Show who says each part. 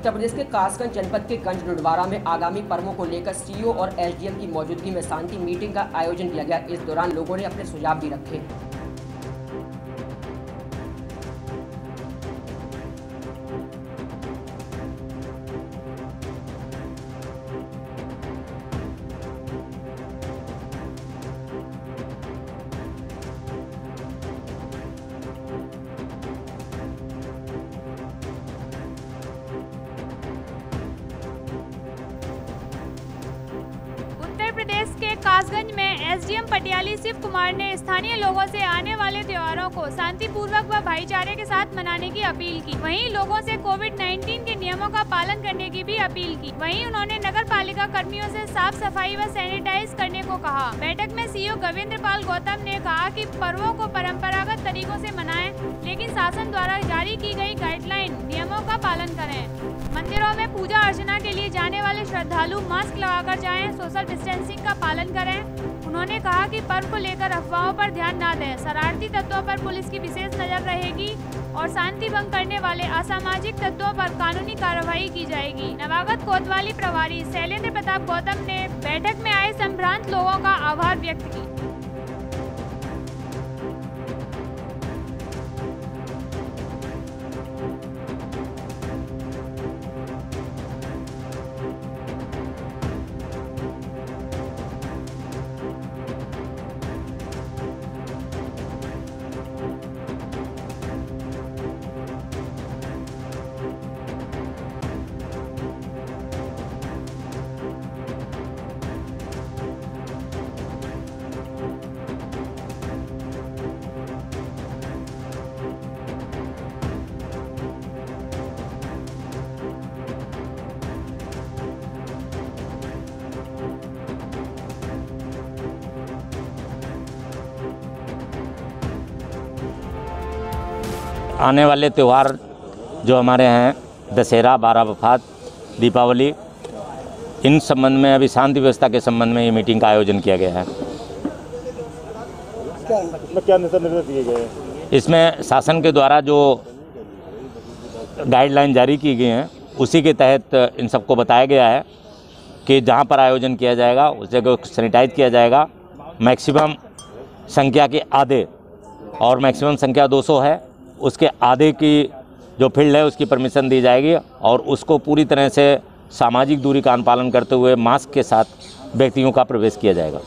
Speaker 1: उत्तर प्रदेश के कासगंज जनपद के गंज डुडवारा में आगामी पर्वों को लेकर सीईओ और एसडीएम की मौजूदगी में शांति मीटिंग का आयोजन किया गया। इस दौरान लोगों ने अपने सुझाव भी रखे।
Speaker 2: प्रदेश के कासगंज में एसडीएम पटियाली शिव कुमार ने स्थानीय लोगों से आने वाले त्योहारों को शांतिपूर्वक व भाईचारे के साथ मनाने की अपील की। वहीं लोगों से कोविड 19 के नियमों का पालन करने की भी अपील की। वहीं उन्होंने नगर पालिका कर्मियों से साफ़ सफ़ाई व सैनिटाइज करने को कहा। बैठक में सीओ गोविंद्र पाल गौतम ने कहा की पर्वों को परम्परागत तरीकों ऐसी मनाएँ, लेकिन शासन द्वारा जारी की गई गाइडलाइन नियमों का पालन करें। मंदिरों में पूजा अर्चना के लिए जाने वाले श्रद्धालु मास्क लगाकर जाएँ, सोशल डिस्टेंसिंग का पालन करें। उन्होंने कहा कि पर्व को लेकर अफवाहों पर ध्यान न दें। शरारती तत्वों पर पुलिस की विशेष नज़र रहेगी और शांति भंग करने वाले असामाजिक तत्वों पर कानूनी कार्रवाई की जाएगी। नवागत कोतवाली प्रभारी शैलेंद्र प्रताप गौतम ने बैठक में आए संभ्रांत लोगों का आभार व्यक्त की
Speaker 3: आने वाले त्यौहार जो हमारे हैं दशहरा बारह वफात दीपावली इन संबंध में अभी शांति व्यवस्था के संबंध में ये मीटिंग का आयोजन किया गया है।
Speaker 4: क्या दिए गए
Speaker 3: इसमें शासन के द्वारा जो गाइडलाइन जारी की गई हैं उसी के तहत इन सबको बताया गया है कि जहाँ पर आयोजन किया जाएगा उस जगह को सैनिटाइज किया जाएगा। मैक्सिमम संख्या के आधे और मैक्सिमम संख्या 200 है। उसके आधे की जो फ़ील्ड है उसकी परमिशन दी जाएगी और उसको पूरी तरह से सामाजिक दूरी का अनुपालन करते हुए मास्क के साथ व्यक्तियों का प्रवेश किया जाएगा।